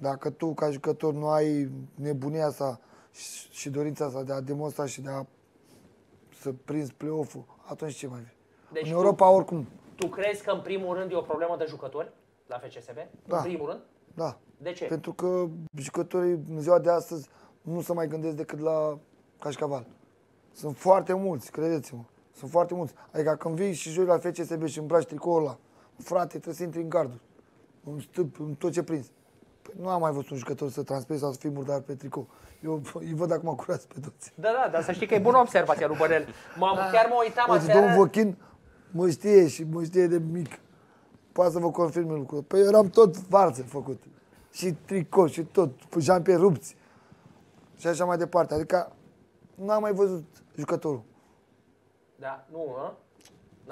Dacă tu, ca jucător, nu ai nebunia asta și, și dorința asta de a demonstra și de a să prinzi play-off-ul, atunci ce mai vei? Deci în tu- Europa, oricum, Tu crezi că în primul rând e o problemă de jucători la FCSB? Da. În primul rând? da. De ce? Pentru că jucătorii în ziua de astăzi nu se mai gândesc decât la cașcaval. Sunt foarte mulți, credeți-mă. Sunt foarte mulți. Adică când vii și joci la FCSB și îmbraci tricoul ăla, frate, trebuie să intri în gardul. În stâlp, în tot ce prins. Păi nu am mai văzut un jucător să transpire sau să fie murdar pe tricou. Eu îi văd acum curați pe toți. Da, da, dar să știi că e bună observația lui Bănel. M-am, chiar mă uitam Uite, aseară... domnul Vochin mă știe și mă știe de mic. Poate să vă confirme lucrul. Păi eu eram tot varză făcut. Și tricou și tot, cu jampe rupți. Și așa mai departe. Adică nu am mai văzut jucătorul. Da, nu, a?